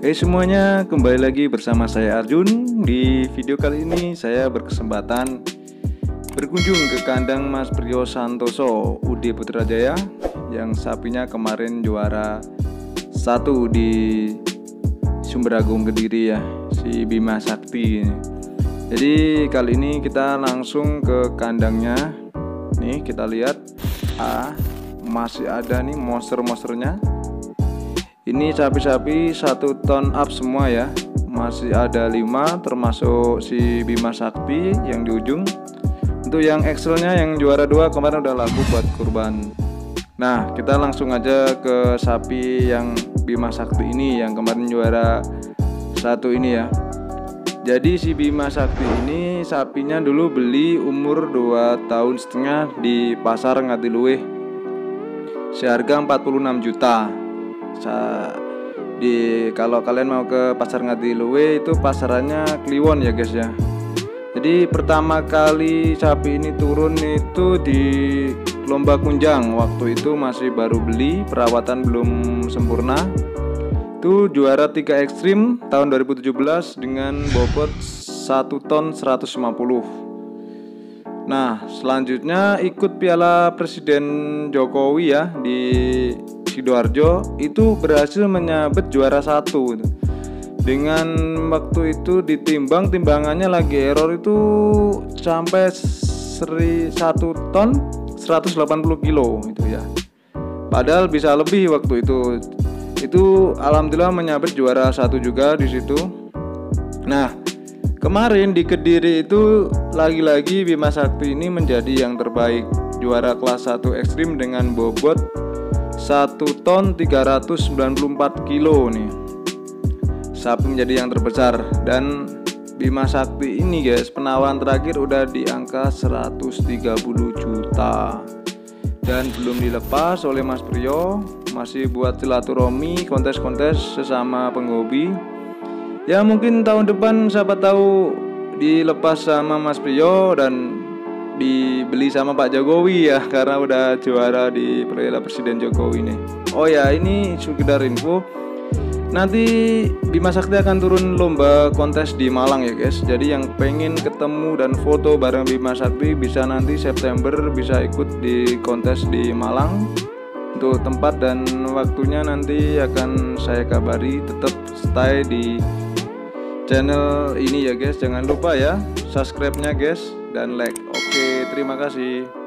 Hey semuanya, kembali lagi bersama saya Arjun. Di video kali ini saya berkesempatan berkunjung ke kandang Mas Priyo Santoso UD Putrajaya yang sapinya kemarin juara satu di Sumber Agung Kediri ya, si Bima Sakti. Jadi kali ini kita langsung ke kandangnya. Nih kita lihat, ah masih ada nih monster-monsternya ini sapi-sapi satu ton up semua ya. Masih ada lima termasuk si Bima Sakti yang di ujung. Untuk yang Excelnya yang juara dua kemarin udah laku buat kurban. Nah kita langsung aja ke sapi yang Bima Sakti ini yang kemarin juara satu ini ya. Jadi si Bima Sakti ini sapinya dulu beli umur 2 tahun setengah di pasar Ngatiluwe seharga 46 juta di kalau kalian mau ke pasar Ngadiluwe itu pasarannya Kliwon ya guys ya. Jadi pertama kali sapi ini turun itu di lomba kunjang. Waktu itu masih baru beli perawatan belum sempurna. Itu juara 3 ekstrim tahun 2017 dengan bobot 1 ton 150 Nah selanjutnya ikut piala Presiden Jokowi ya di Sidoarjo. Itu berhasil menyabet juara satu dengan waktu itu ditimbang timbangannya lagi error itu sampai seri satu ton 180 kilo itu ya. Padahal bisa lebih waktu itu. Itu alhamdulillah menyabet juara satu juga di situ. Nah kemarin di kediri itu lagi-lagi Bima Sakti ini menjadi yang terbaik. Juara kelas 1 ekstrim dengan bobot 1 ton 394 kilo nih. Sapi menjadi yang terbesar. Dan Bima Sakti ini guys penawaran terakhir udah di angka 130 juta. Dan belum dilepas oleh Mas Priyo masih buat silaturahmi kontes-kontes sesama penghobi. Ya mungkin tahun depan siapa tahu dilepas sama Mas Priyo dan dibeli sama Pak Jokowi ya karena udah juara di Piala Presiden Jokowi nih. Oh ya ini sekedar info. Nanti Bima Sakti akan turun lomba kontes di Malang ya guys. Jadi yang pengen ketemu dan foto bareng Bima Sakti bisa nanti September bisa ikut di kontes di Malang. Untuk tempat dan waktunya nanti akan saya kabari. Tetap stay di channel ini ya guys. Jangan lupa ya subscribe-nya guys dan like. Oke, terima kasih.